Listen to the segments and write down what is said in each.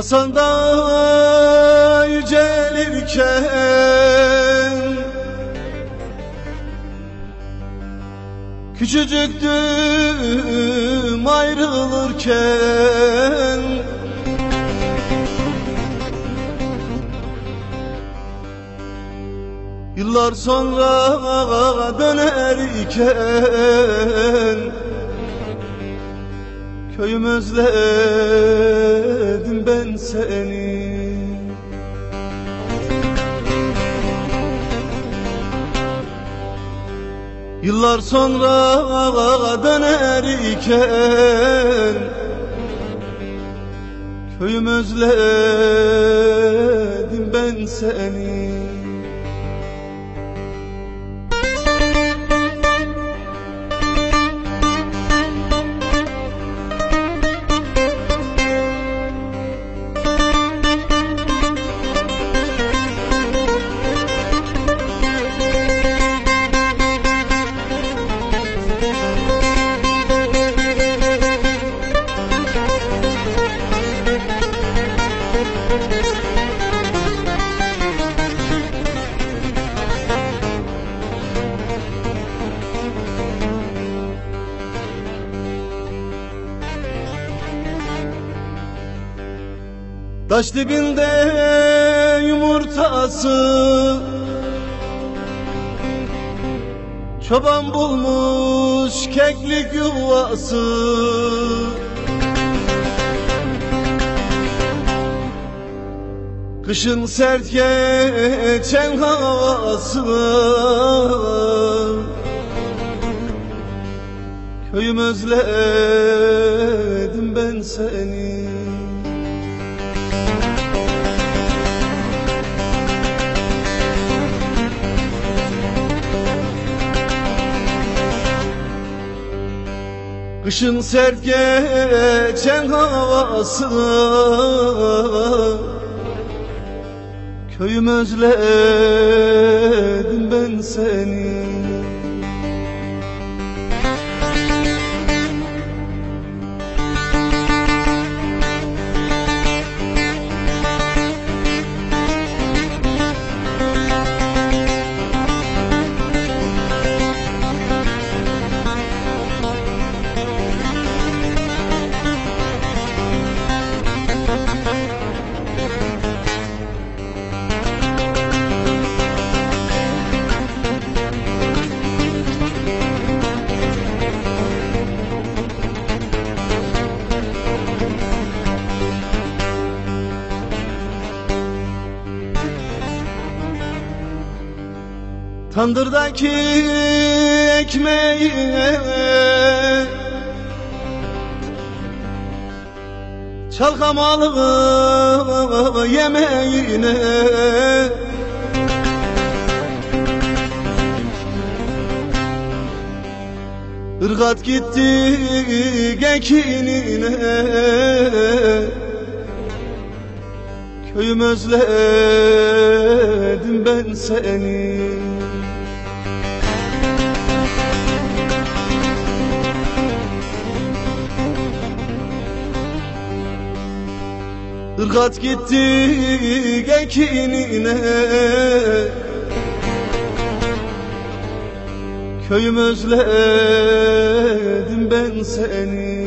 Hasan da yücelirken Küçücüktüm ayrılırken Yıllar sonra dönerken Köyüm özledim ben seni. Yıllar sonra dönerken Köyüm özledim ben seni Taş dibinde yumurtası. Çoban bulmuş keklik yuvası. Kışın sert geçen havası. Köyüm özledim ben seni Kışın sert geçen havası. Köyüm özledim ben seni Tandırdaki ekmeğe Çalkamalı yemeğine. Irgat gitti gekinine Köyüm özledim ben seni Irgat gitti gekinine Köyüm özledim ben seni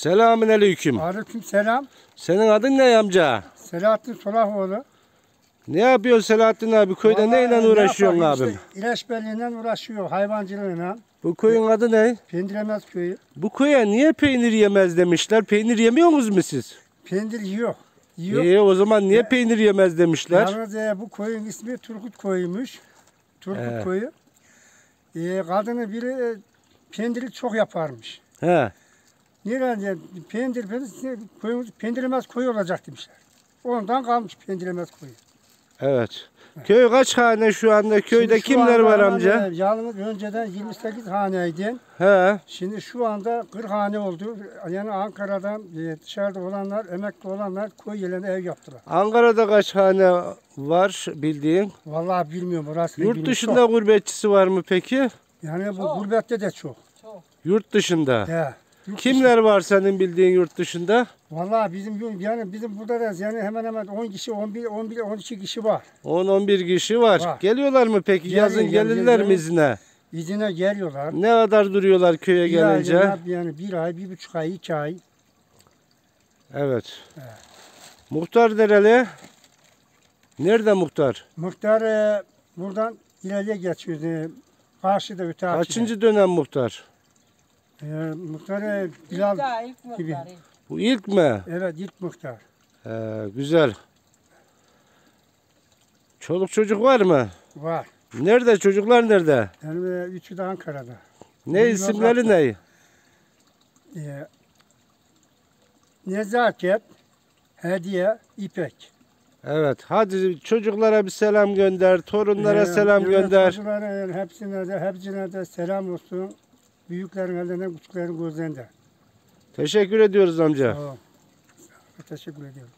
Selamün aleyküm. Aleyküm selam. Senin adın ne amca? Selahattin Solahoğlu. Ne yapıyorsun Selahattin abi? Köyde Vallahi neyle ne uğraşıyorsun yapalım abim? Işte, ilaçberliğiyle uğraşıyor, hayvancılığıyla. Bu köyün adı ne? Pendiremez köyü. Bu köye niye peynir yemez demişler? Peynir yemiyorsunuz mu siz? Pendir yiyor. Yiyor. İyi o zaman niye peynir yemez demişler? Yalnız e, bu koyun ismi Turgut koyuymuş. Turgut He. koyu. E, kadını biri e, pendiri çok yaparmış. He. Nereden pendir, pendir, koyun, pendiremez koyu olacak demişler. Ondan kalmış pendiremez koyu. Evet. Köy kaç hane şu anda? Köyde Şimdi kimler var amca? Yalnız önceden 28 haneydi. He. Şimdi şu anda 40 hane oldu. Yani Ankara'dan e, dışarıda olanlar, emekli olanlar koy yerine ev yaptılar. Ankara'da kaç hane var bildiğin? Vallahi bilmiyorum orası. Yurt dışında gurbetçisi var mı peki? Yani bu gurbette de çok. Yurt dışında. He. Yurt Kimler var senin bildiğin yurt dışında? Vallahi bizim yani bizim burada da yani hemen hemen 10 kişi, 11, 11, 12 kişi var. 10-11 kişi var. Var. Geliyorlar mı peki? Geliyor, Yazın geliyor, gelirler mi geliyor. izine? İzine geliyorlar. Ne kadar duruyorlar köye Bir ay, gelince? yani bir ay, bir buçuk ay, iki ay. Evet. Muhtar dereli. Nerede muhtar? Muhtar e, buradan ileriye geçiyor. E, karşıda öte. Kaçıncı dönem muhtar? E, muhtar e, Bilal Daha ilk gibi. Bu ilk mi? Evet ilk muhtar. Ee, güzel. Çoluk çocuk var mı? Var. Nerede çocuklar nerede? Yani e, üçü de Ankara'da. Ne Bir isimleri Yozgat'ta. ne? E, Nezaket, Hediye, İpek. Evet. Hadi çocuklara bir selam gönder. Torunlara Ee, selam evet, gönder. çocuklara, yani hepsine de, hepsine de selam olsun. Büyüklerin elinden, küçüklerin gözlerinden. Teşekkür ediyoruz amca. Tamam. Teşekkür ediyorum.